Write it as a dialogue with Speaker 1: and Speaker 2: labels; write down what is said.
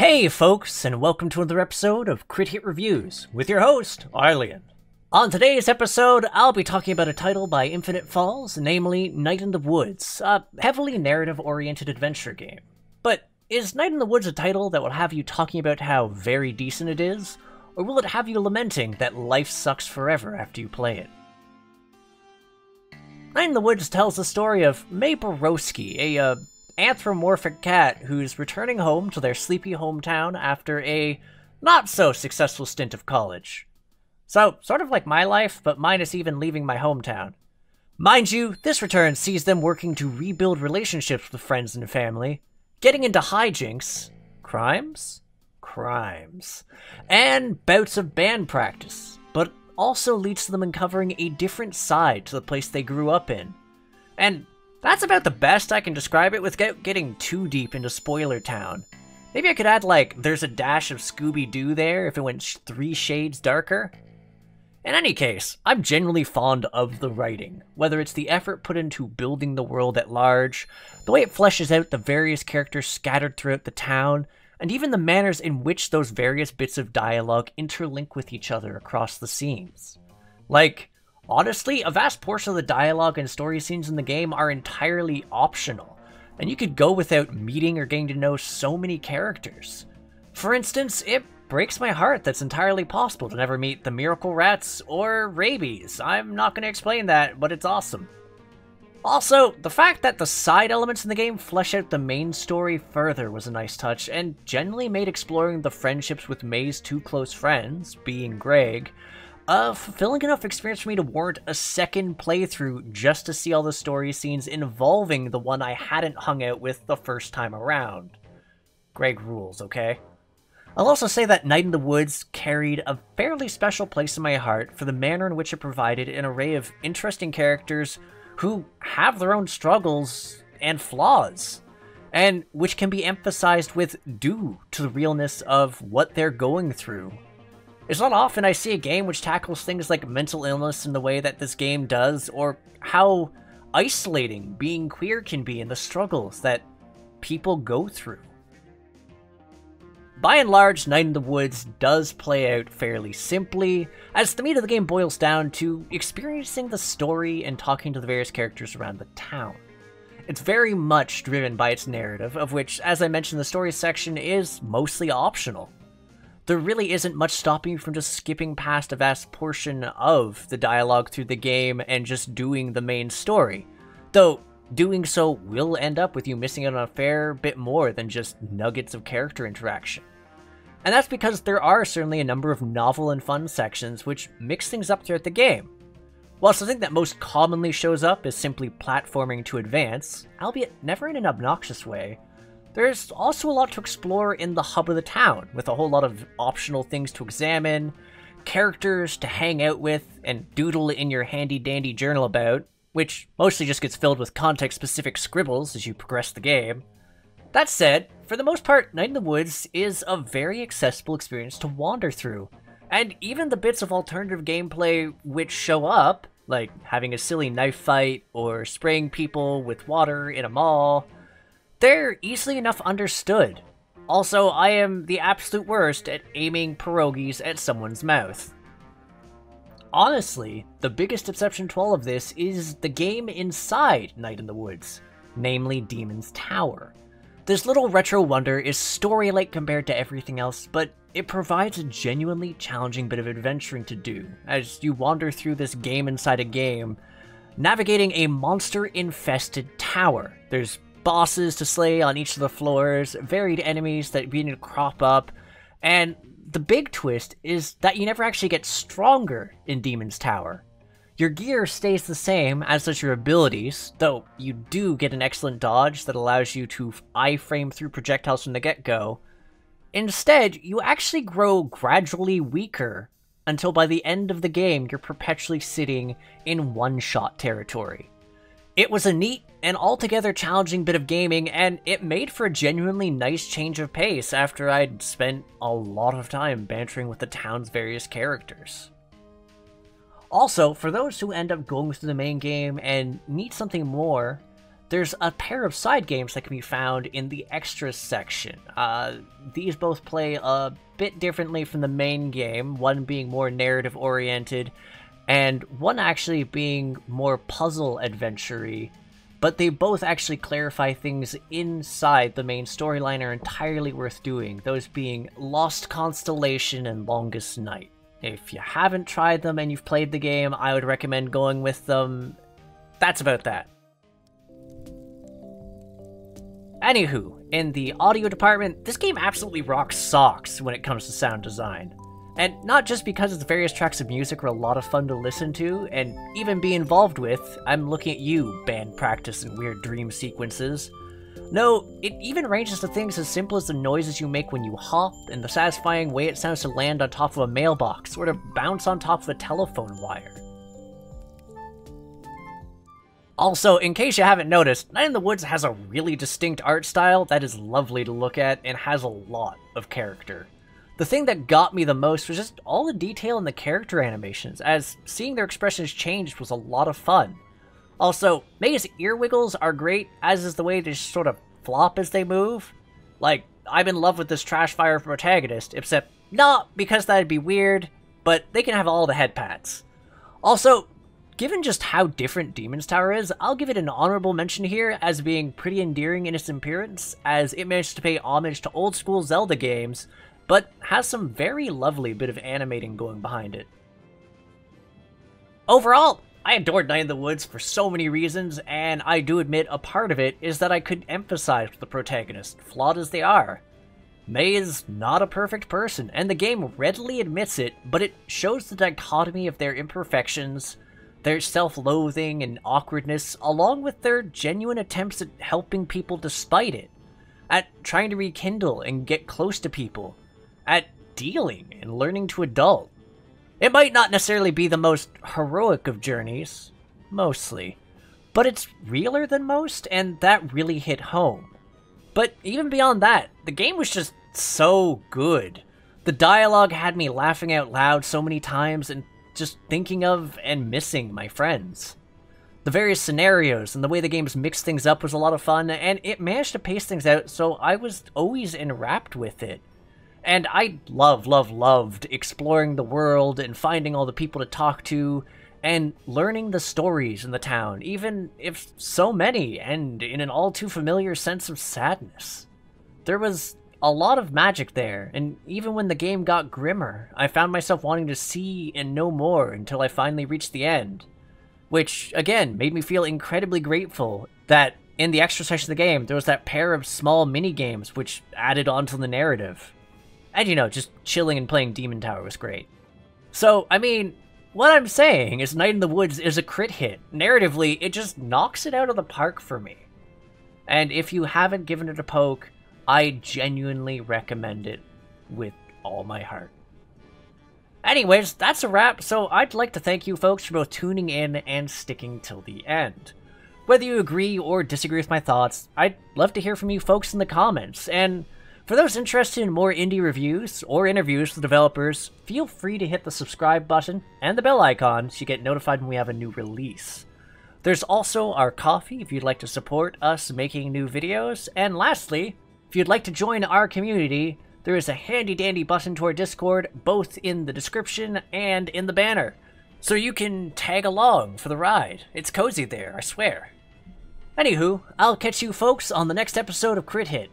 Speaker 1: Hey, folks, and welcome to another episode of Crit Hit Reviews with your host, Arlyeon. On today's episode, I'll be talking about a title by Infinite Falls, namely Night in the Woods, a heavily narrative oriented adventure game. But is Night in the Woods a title that will have you talking about how very decent it is, or will it have you lamenting that life sucks forever after you play it? Night in the Woods tells the story of Mae Borowski, a uh, anthropomorphic cat who's returning home to their sleepy hometown after a not so successful stint of college. So, sort of like my life, but minus even leaving my hometown. Mind you, this return sees them working to rebuild relationships with friends and family, getting into hijinks, crimes, crimes, and bouts of band practice, but also leads to them uncovering a different side to the place they grew up in. And that's about the best I can describe it without getting too deep into spoiler town. Maybe I could add like, there's a dash of Scooby-Doo there if it went sh three shades darker. In any case, I'm genuinely fond of the writing, whether it's the effort put into building the world at large, the way it fleshes out the various characters scattered throughout the town, and even the manners in which those various bits of dialogue interlink with each other across the scenes. Like, honestly, a vast portion of the dialogue and story scenes in the game are entirely optional, and you could go without meeting or getting to know so many characters. For instance, it breaks my heart that's entirely possible to never meet the Miracle Rats or Rabies. I'm not going to explain that, but it's awesome. Also, the fact that the side elements in the game flesh out the main story further was a nice touch, and generally made exploring the friendships with Mae's two close friends, being Gregg, a fulfilling enough experience for me to warrant a second playthrough just to see all the story scenes involving the one I hadn't hung out with the first time around. Gregg rules, okay? I'll also say that Night in the Woods carried a fairly special place in my heart for the manner in which it provided an array of interesting characters who have their own struggles and flaws, and which can be emphasized with due to the realness of what they're going through. It's not often I see a game which tackles things like mental illness in the way that this game does, or how isolating being queer can be and the struggles that people go through. By and large, Night in the Woods does play out fairly simply, as the meat of the game boils down to experiencing the story and talking to the various characters around the town. It's very much driven by its narrative, of which, as I mentioned, the story section is mostly optional. There really isn't much stopping you from just skipping past a vast portion of the dialogue through the game and just doing the main story. Though, doing so will end up with you missing out on a fair bit more than just nuggets of character interaction. And that's because there are certainly a number of novel and fun sections which mix things up throughout the game. Whilst the thing that most commonly shows up is simply platforming to advance, albeit never in an obnoxious way, there's also a lot to explore in the hub of the town, with a whole lot of optional things to examine, characters to hang out with and doodle in your handy dandy journal about, which mostly just gets filled with context specific scribbles as you progress the game. That said, for the most part, Night in the Woods is a very accessible experience to wander through, and even the bits of alternative gameplay which show up, like having a silly knife fight or spraying people with water in a mall, they're easily enough understood. Also, I am the absolute worst at aiming pierogies at someone's mouth. Honestly, the biggest exception to all of this is the game inside Night in the Woods, namely Demon's Tower. This little retro wonder is story-like compared to everything else, but it provides a genuinely challenging bit of adventuring to do as you wander through this game inside a game, navigating a monster-infested tower. There's bosses to slay on each of the floors, varied enemies that begin to crop up, and the big twist is that you never actually get stronger in Demon's Tower. Your gear stays the same, as does your abilities, though you do get an excellent dodge that allows you to iframe through projectiles from the get-go. Instead, you actually grow gradually weaker, until by the end of the game you're perpetually sitting in one-shot territory. It was a neat and altogether challenging bit of gaming, and it made for a genuinely nice change of pace after I'd spent a lot of time bantering with the town's various characters. Also, for those who end up going through the main game and need something more, there's a pair of side games that can be found in the extras section. Uh, these both play a bit differently from the main game, one being more narrative oriented, and one actually being more puzzle adventure but they both actually clarify things inside the main storyline are entirely worth doing, those being Lost Constellation and Longest Night. If you haven't tried them and you've played the game, I would recommend going with them. That's about that. Anywho, in the audio department, this game absolutely rocks socks when it comes to sound design. And not just because its various tracks of music are a lot of fun to listen to and even be involved with, I'm looking at you, band practice and weird dream sequences. No, it even ranges to things as simple as the noises you make when you hop and the satisfying way it sounds to land on top of a mailbox or to bounce on top of a telephone wire. Also, in case you haven't noticed, Night in the Woods has a really distinct art style that is lovely to look at and has a lot of character. The thing that got me the most was just all the detail in the character animations, as seeing their expressions change was a lot of fun. Also, Mae's ear wiggles are great, as is the way they just sort of flop as they move. Like, I'm in love with this trash fire protagonist, except not because that'd be weird, but they can have all the head pats. Also, given just how different Demon's Tower is, I'll give it an honorable mention here as being pretty endearing in its appearance, as it managed to pay homage to old school Zelda games, but has some very lovely bit of animating going behind it. Overall, I adored Night in the Woods for so many reasons, and I do admit a part of it is that I could with the protagonist, flawed as they are. Mae is not a perfect person, and the game readily admits it, but it shows the dichotomy of their imperfections, their self-loathing and awkwardness, along with their genuine attempts at helping people despite it, at trying to rekindle and get close to people, at dealing and learning to adult. It might not necessarily be the most heroic of journeys, mostly, but it's realer than most, and that really hit home. But even beyond that, the game was just so good. The dialogue had me laughing out loud so many times and just thinking of and missing my friends. The various scenarios and the way the games mixed things up was a lot of fun, and it managed to pace things out so I was always enwrapped with it. And I love, love, loved exploring the world and finding all the people to talk to and learning the stories in the town, even if so many and in an all too familiar sense of sadness. There was a lot of magic there, and even when the game got grimmer, I found myself wanting to see and know more until I finally reached the end. Which, again, made me feel incredibly grateful that in the extra section of the game, there was that pair of small mini games which added onto the narrative. And you know, just chilling and playing Demon Tower was great. So, I mean, what I'm saying is Night in the Woods is a crit hit. Narratively, it just knocks it out of the park for me. And if you haven't given it a poke, I genuinely recommend it with all my heart. Anyways, that's a wrap, so I'd like to thank you folks for both tuning in and sticking till the end. Whether you agree or disagree with my thoughts, I'd love to hear from you folks in the comments, and for those interested in more indie reviews or interviews with developers, feel free to hit the subscribe button and the bell icon so you get notified when we have a new release. There's also our Ko-fi if you'd like to support us making new videos, and lastly, if you'd like to join our community, there is a handy dandy button to our Discord, both in the description and in the banner. So you can tag along for the ride. It's cozy there, I swear. Anywho, I'll catch you folks on the next episode of Crit Hit.